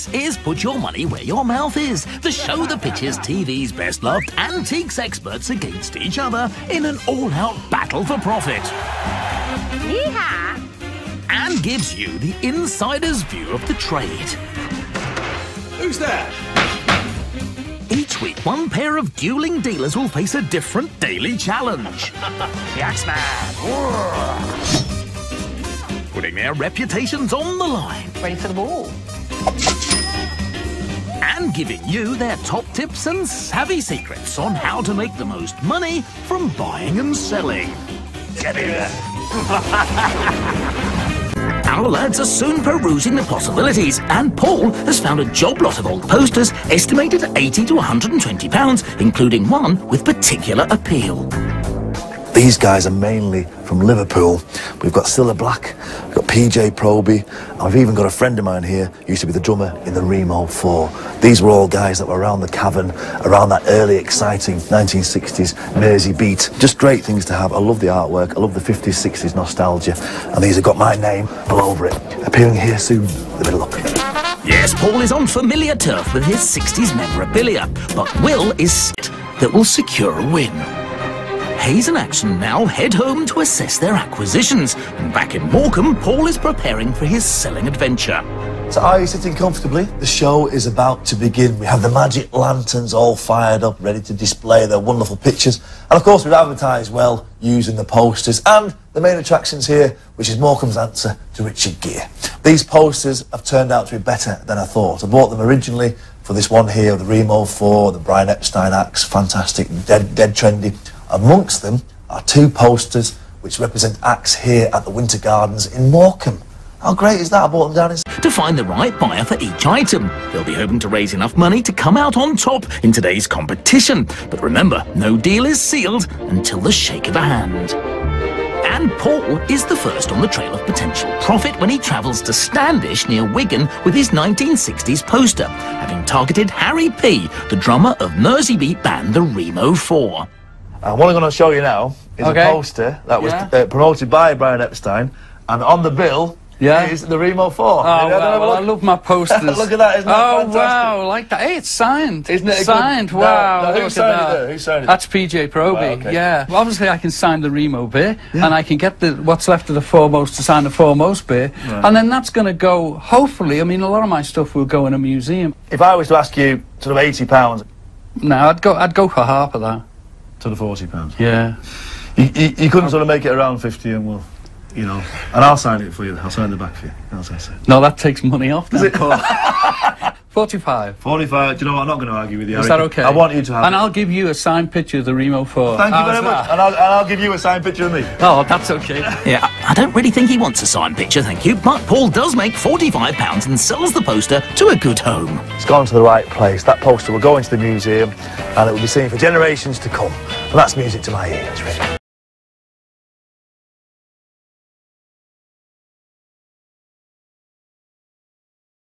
This is Put Your Money Where Your Mouth Is, the show that pitches TV's best loved antiques experts against each other in an all out battle for profit. Yeehaw! And gives you the insider's view of the trade. Who's that? Each week, one pair of dueling dealers will face a different daily challenge. The Axeman. Putting their reputations on the line Ready for the ball. And giving you their top tips and savvy secrets on how to make the most money from buying and selling. Get in there. Our lads are soon perusing the possibilities, and Paul has found a job lot of old posters estimated at 80 to 120 pounds, including one with particular appeal. These guys are mainly from Liverpool. We've got Cilla Black, we've got PJ Proby, and we've even got a friend of mine here used to be the drummer in the Remo 4. These were all guys that were around the cavern, around that early, exciting 1960s Mersey beat. Just great things to have. I love the artwork, I love the 50s, 60s nostalgia, and these have got my name all over it. Appearing here soon. Have a look. Yes, Paul is on familiar turf with his 60s memorabilia, but Will is that will secure a win. Hayes and Action now head home to assess their acquisitions, and back in Morecambe, Paul is preparing for his selling adventure. So are you sitting comfortably? The show is about to begin. We have the magic lanterns all fired up, ready to display their wonderful pictures. And of course, we've advertised well using the posters and the main attractions here, which is Morecambe's answer to Richard Gere. These posters have turned out to be better than I thought. I bought them originally for this one here, the Remo 4, the Brian Epstein axe, fantastic, dead, dead trendy. Amongst them are two posters which represent acts here at the Winter Gardens in Morecambe. How great is that? I bought them down in to find the right buyer for each item. They'll be hoping to raise enough money to come out on top in today's competition. But remember, no deal is sealed until the shake of a hand. And Paul is the first on the trail of potential profit when he travels to Standish near Wigan with his 1960s poster, having targeted Harry P., the drummer of Merseybeat band the Remo 4. And what I'm going to show you now is Okay. a poster that was Yeah. uh, promoted by Brian Epstein, and on the bill Yeah. is the Remo 4. Oh, Have wow, well, I love my posters. Look at that, isn't that Oh, fantastic? wow, like that. Hey, it's signed. Isn't it a good- Signed, No, wow. no, who signed it Who signed it? That's PJ Proby, Right, okay. yeah. Well, obviously, I can sign the Remo bit, and I can get the what's left of the Fourmost to sign the Fourmost bit, and then that's going to go, hopefully, I mean, a lot of my stuff will go in a museum. If I was to ask you sort of eighty pounds No, I'd go, I'd go for half of that. To the forty pounds. Yeah. you, you, you couldn't sort of make it around Fifty, and we'll, you know, and I'll sign it for you. I'll sign the back for you. How's that sound? No, that takes money off now. 45. Forty-five. Do you know what? I'm not going to argue with you. Is I that okay? I want you to have And it. I'll give you a signed picture of the Remo 4. Thank you How's very much, and I'll, and I'll give you a signed picture of me. Oh, that's okay. Yeah, I I don't really think he wants a signed picture, thank you, but Paul does make £45 and sells the poster to a good home. It's gone to the right place. That poster will go into the museum, and it will be seen for generations to come. And that's music to my ears, really.